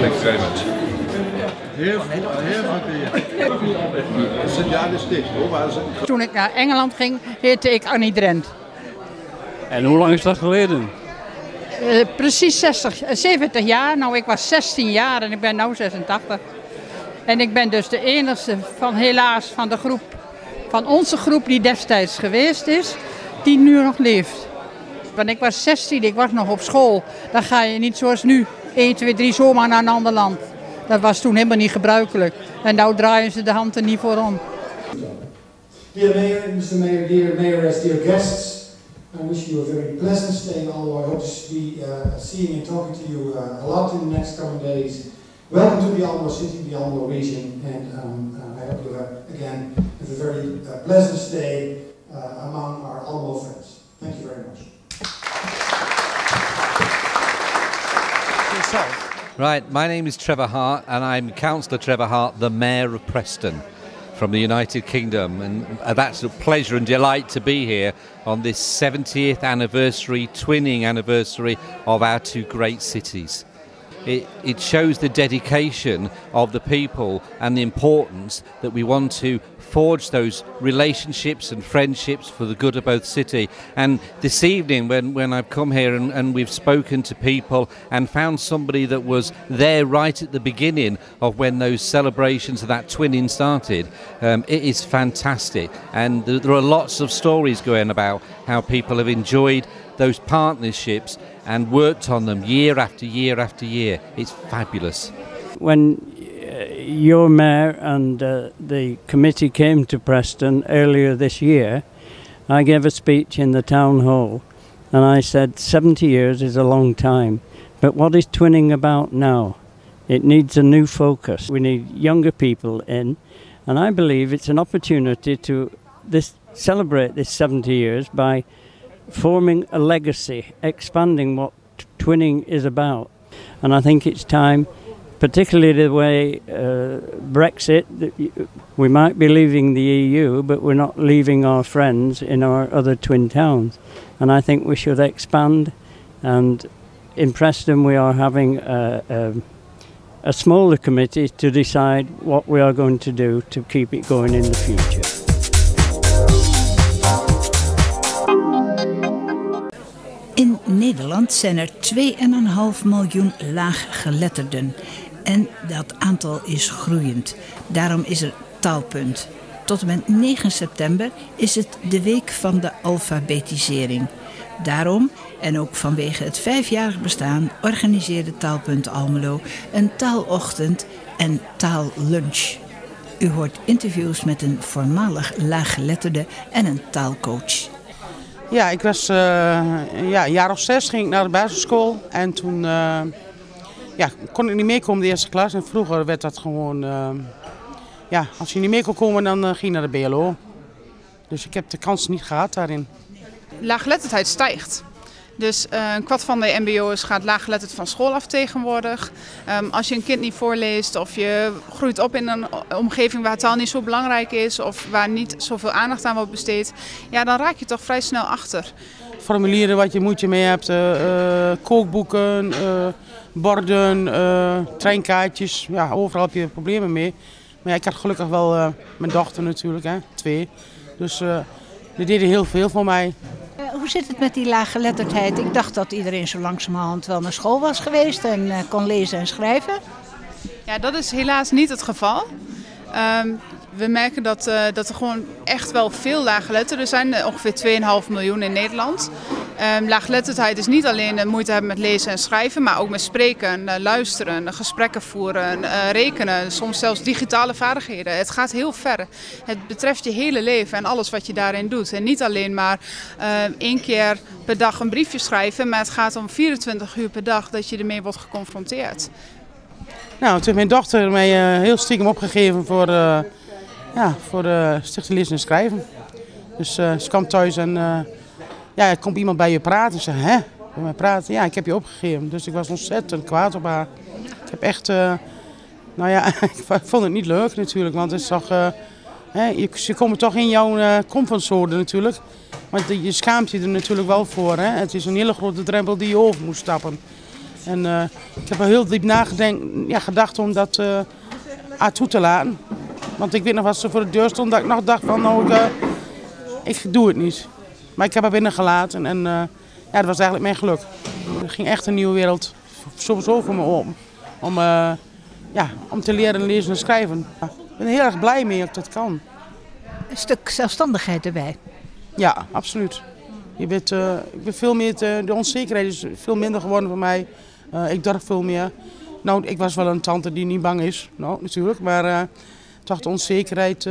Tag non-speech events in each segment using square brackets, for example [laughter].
thank you very much. Heel veel, heel veel beer. Sint-Jan is dicht hoor, waar ze Toen ik naar Engeland ging, heette ik Annie Drent. En hoe lang is dat geleden? Eh, precies 60, eh, 70 jaar. Nou, ik was 16 jaar en ik ben nu 86. En ik ben dus de enige van helaas van de groep, van onze groep die destijds geweest is, die nu nog leeft. Want ik was 16, ik was nog op school. Dan ga je niet zoals nu 1, 2, 3 zomaar naar een ander land. Dat was toen helemaal niet gebruikelijk. En nou draaien ze de hand er niet voor om. Dear Mayor, Mr. Mayor, dear Mayoress, dear guests, I wish you a very pleasant stay, although I hope to be uh, seeing and talking to you uh, a lot in the next coming days. Welcome to the Almelo City, the Almelo region, and um, uh, I hope you have, again, have a very uh, pleasant stay among our Almelo friends. Right, my name is Trevor Hart, and I'm Councillor Trevor Hart, the Mayor of Preston from the United Kingdom. And uh, that's a pleasure and delight to be here on this 70th anniversary, twinning anniversary of our two great cities. It, it shows the dedication of the people and the importance that we want to forge those relationships and friendships for the good of both city. And this evening, when, when I've come here and, and we've spoken to people and found somebody that was there right at the beginning of when those celebrations of that twinning started, um, it is fantastic. And there, there are lots of stories going about how people have enjoyed those partnerships and worked on them year after year after year. It's fabulous. When your mayor and uh, the committee came to Preston earlier this year, I gave a speech in the town hall and I said 70 years is a long time. But what is twinning about now? It needs a new focus. We need younger people in, and I believe it's an opportunity to this celebrate this 70 years by forming a legacy, expanding what twinning is about. And I think it's time, particularly the way uh, Brexit, we might be leaving the EU, but we're not leaving our friends in our other twin towns. And I think we should expand. And in Preston, we are having a, a, a smaller committee to decide what we are going to do to keep it going in the future. In Nederland zijn er 2,5 miljoen laaggeletterden. En dat aantal is groeiend. Daarom is er taalpunt. Tot en met 9 september is het de week van de alfabetisering. Daarom, en ook vanwege het vijfjarig bestaan, organiseerde Taalpunt Almelo een taalochtend en taallunch. U hoort interviews met een voormalig laaggeletterde en een taalcoach. Ja, ik was eh, ja, een jaar of zes ging ik naar de basisschool. En toen eh, ja, kon ik niet meekomen de eerste klas. En vroeger werd dat gewoon... eh, ja, als je niet mee kon komen, dan eh, ging je naar de BLO. Dus ik heb de kans niet gehad daarin. laaggeletterdheid stijgt. Dus eh, een kwart van de mbo'ers gaat laaggeletterd van school af tegenwoordig. Ehm, als je een kind niet voorleest of je groeit op in een omgeving waar taal niet zo belangrijk is of waar niet zoveel aandacht aan wordt besteed, ja, dan raak je toch vrij snel achter. Formulieren wat je moeite mee hebt, kookboeken, borden, eh, treinkaartjes. Ja, overal heb je problemen mee. Maar ja, ik had gelukkig wel eh, mijn dochter natuurlijk, hè, twee. Dus eh, die deden heel veel voor mij. Eh, hoe zit het met die laaggeletterdheid? Ik dacht dat iedereen zo langzamerhand wel naar school was geweest en eh, kon lezen en schrijven. Ja, dat is helaas niet het geval. Ehm, we merken dat, eh, dat er gewoon echt wel veel laaggeletterden zijn. Ongeveer 2,5 miljoen in Nederland. Ehm laaggeletterdheid is niet alleen moeite hebben met lezen en schrijven, maar ook met spreken, eh, luisteren, gesprekken voeren, eh, rekenen, soms zelfs digitale vaardigheden. Het gaat heel ver. Het betreft je hele leven en alles wat je daarin doet. En niet alleen maar eh, één keer per dag een briefje schrijven, maar het gaat om 24 uur per dag dat je ermee wordt geconfronteerd. Nou, toen mijn dochter mij eh, heel stiekem opgegeven voor, ja, voor de stichting lezen en schrijven. Dus ze kwam thuis en ja, er komt iemand bij je praten. Ik zei, hè? Bij praten? Ja, ik heb je opgegeven. Dus ik was ontzettend kwaad op haar. Ik heb echt, eh, nou ja, [laughs] ik vond het niet leuk natuurlijk, want het is toch, eh, Hè, je, ze komen toch in jouw uh, comfortzone natuurlijk. Want je schaamt je er natuurlijk wel voor. Hè? Het is een hele grote drempel die je over moet stappen. En uh, ik heb er heel diep nagedacht ja, gedacht om dat uh, aan toe te laten. Want ik weet nog wat ze voor de deur stond, dat ik nog dacht van nou, ik, ik doe het niet. Maar ik heb haar binnengelaten en ja, dat was eigenlijk mijn geluk. Er ging echt een nieuwe wereld sowieso voor me open. Om, ja, om te leren lezen en schrijven. Ik ben heel erg blij mee dat dat kan. Een stuk zelfstandigheid erbij. Ja, absoluut. Je bent, uh, ik ben veel meer te, de onzekerheid is veel minder geworden voor mij. Uh, ik durf veel meer. Nou, ik was wel een tante die niet bang is, nou, natuurlijk. Maar uh, toch de onzekerheid,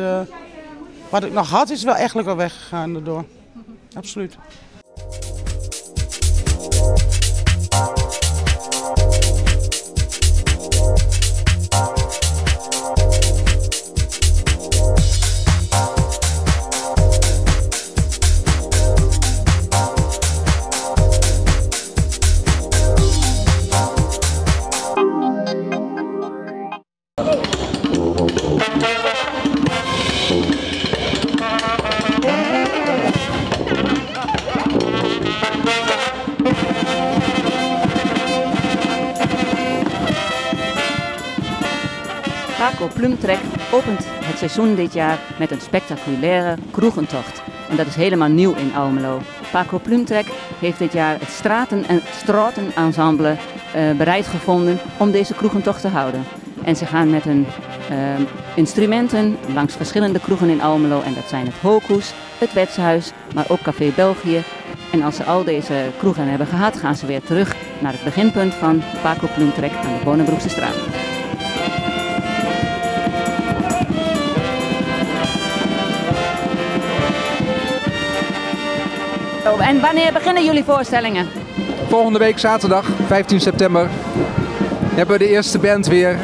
wat ik nog had, is wel eigenlijk wel weggegaan daardoor. Absoluut. Paco Plumtrek opent het seizoen dit jaar met een spectaculaire kroegentocht. En dat is helemaal nieuw in Almelo. Paco Plumtrek heeft dit jaar het Straten- en Straten-ensemble uh, bereid gevonden om deze kroegentocht te houden. En ze gaan met hun uh, instrumenten langs verschillende kroegen in Almelo. En dat zijn het Hokus, het Wetshuis, maar ook Café België. En als ze al deze kroegen hebben gehad, gaan ze weer terug naar het beginpunt van Paco Plumtrek aan de Bonenbroekse straat. En wanneer beginnen jullie voorstellingen? Volgende week zaterdag, 15 september, hebben we de eerste band weer,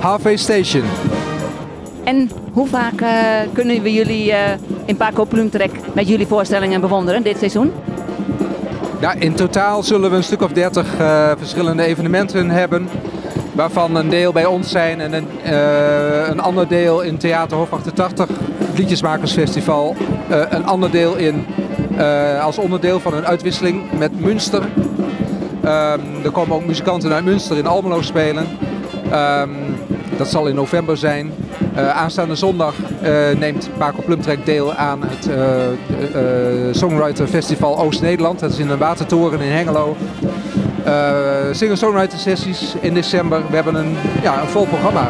Halfway Station. En hoe vaak uh, kunnen we jullie uh, in Paco Plumtrek met jullie voorstellingen bewonderen dit seizoen? Ja, in totaal zullen we een stuk of 30 uh, verschillende evenementen hebben. Waarvan een deel bij ons zijn en een, een ander deel in Theater Hof 88, het Liedjesmakersfestival. een ander deel in uh, als onderdeel van een uitwisseling met Münster. Um, er komen ook muzikanten uit Münster in Almelo spelen. Um, dat zal in november zijn. Uh, aanstaande zondag uh, neemt Paco Plumtrek deel aan het Songwriter Festival Oost-Nederland. Dat is in een watertoren in Hengelo. Singer-songwriter sessies in december. We hebben een, ja, een vol programma.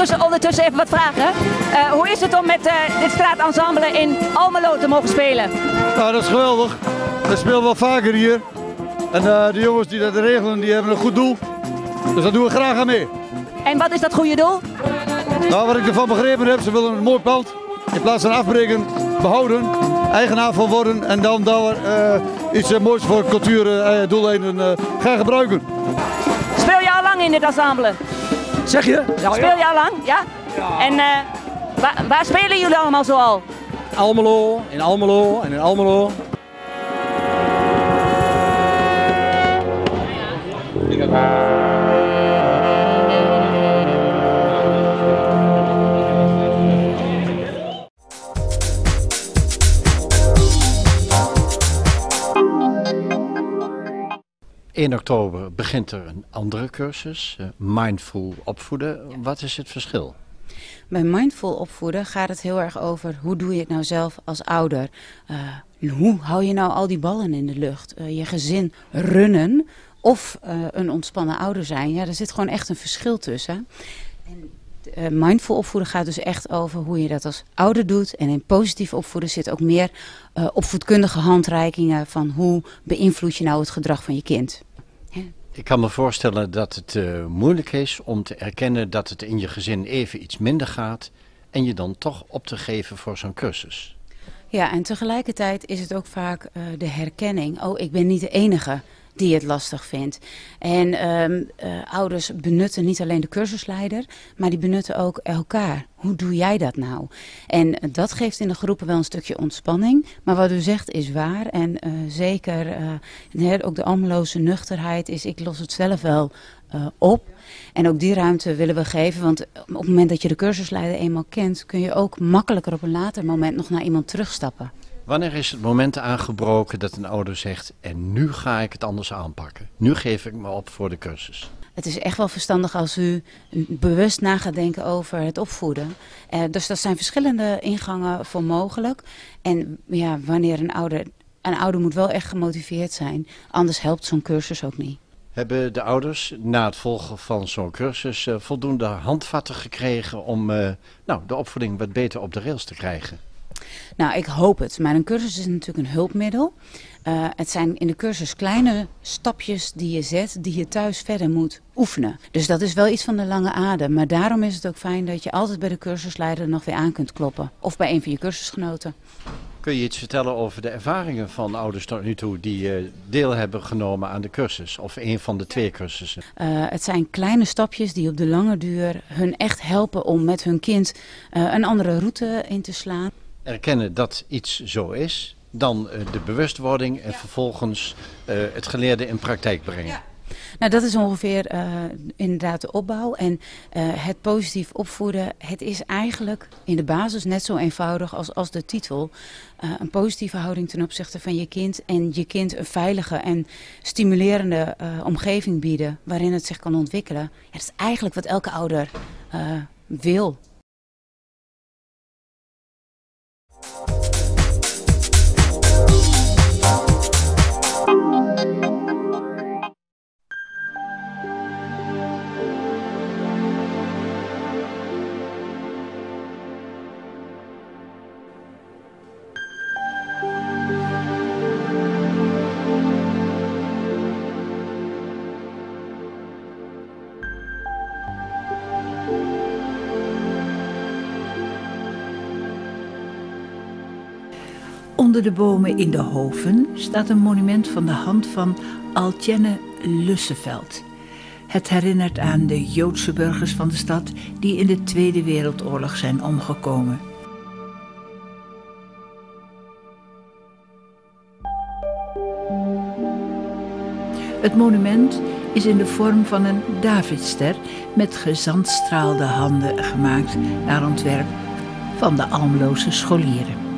Ondertussen, ondertussen even wat vragen. Uh, hoe is het om met uh, dit straatensemble in Almelo te mogen spelen? Nou, dat is geweldig. We spelen wel vaker hier. En uh, de jongens die dat regelen, die hebben een goed doel. Dus daar doen we graag aan mee. En wat is dat goede doel? Nou, wat ik ervan begrepen heb, ze willen een mooi pand in plaats van afbreken behouden, eigenaar van worden en dan daar iets moois voor cultuurdoeleinden gaan gebruiken. Speel je al lang in dit ensemble? Zeg je? Ja, Speel je al lang? Ja? ja. En uh, waar, waar, spelen jullie allemaal zoal? Almelo, in Almelo en in Almelo. In oktober begint er een andere cursus, uh, Mindful opvoeden. Ja. Wat is het verschil? Bij mindful opvoeden gaat het heel erg over hoe doe je het nou zelf als ouder. Uh, hoe hou je nou al die ballen in de lucht? Uh, je gezin runnen of een ontspannen ouder zijn. Ja, er zit gewoon echt een verschil tussen. En mindful opvoeden gaat dus echt over hoe je dat als ouder doet. En in positief opvoeden zit ook meer opvoedkundige handreikingen van hoe beïnvloed je nou het gedrag van je kind. Ik kan me voorstellen dat het uh, moeilijk is om te erkennen dat het in je gezin even iets minder gaat en je dan toch op te geven voor zo'n cursus. Ja, en tegelijkertijd is het ook vaak uh, de herkenning. Oh, ik ben niet de enige die het lastig vindt. En ehm, eh, ouders benutten niet alleen de cursusleider, maar die benutten ook elkaar. Hoe doe jij dat nou? En dat geeft in de groepen wel een stukje ontspanning. Maar wat u zegt is waar. En uh, zeker ook de almeloze nuchterheid is, ik los het zelf wel op. En ook die ruimte willen we geven. Want op het moment dat je de cursusleider eenmaal kent, kun je ook makkelijker op een later moment nog naar iemand terugstappen. Wanneer is het moment aangebroken dat een ouder zegt: En nu ga ik het anders aanpakken? Nu geef ik me op voor de cursus. Het is echt wel verstandig als u bewust na gaat denken over het opvoeden. Uh, dus dat zijn verschillende ingangen voor mogelijk. En ja, wanneer een ouder. Een ouder moet wel echt gemotiveerd zijn, anders helpt zo'n cursus ook niet. Hebben de ouders na het volgen van zo'n cursus uh, voldoende handvatten gekregen om uh, nou, de opvoeding wat beter op de rails te krijgen? Nou, ik hoop het. Maar een cursus is natuurlijk een hulpmiddel. Uh, het zijn in de cursus kleine stapjes die je zet, die je thuis verder moet oefenen. Dus dat is wel iets van de lange adem. Maar daarom is het ook fijn dat je altijd bij de cursusleider nog weer aan kunt kloppen. Of bij een van je cursusgenoten. Kun je iets vertellen over de ervaringen van ouders tot nu toe die uh, deel hebben genomen aan de cursus? Of een van de twee cursussen? Uh, het zijn kleine stapjes die op de lange duur hun echt helpen om met hun kind uh, een andere route in te slaan. Erkennen dat iets zo is, dan de bewustwording en vervolgens het geleerde in praktijk brengen. Ja. Nou, dat is ongeveer uh, inderdaad de opbouw. En uh, het positief opvoeden, het is eigenlijk in de basis net zo eenvoudig als, als de titel. Uh, een positieve houding ten opzichte van je kind. En je kind een veilige en stimulerende omgeving bieden waarin het zich kan ontwikkelen. Ja, dat is eigenlijk wat elke ouder wil. Onder de bomen in de Hoven staat een monument van de hand van Altjenne Lusseveld. Het herinnert aan de Joodse burgers van de stad die in de Tweede Wereldoorlog zijn omgekomen. Het monument is in de vorm van een Davidster met gezandstraalde handen gemaakt naar ontwerp van de Almeloze scholieren.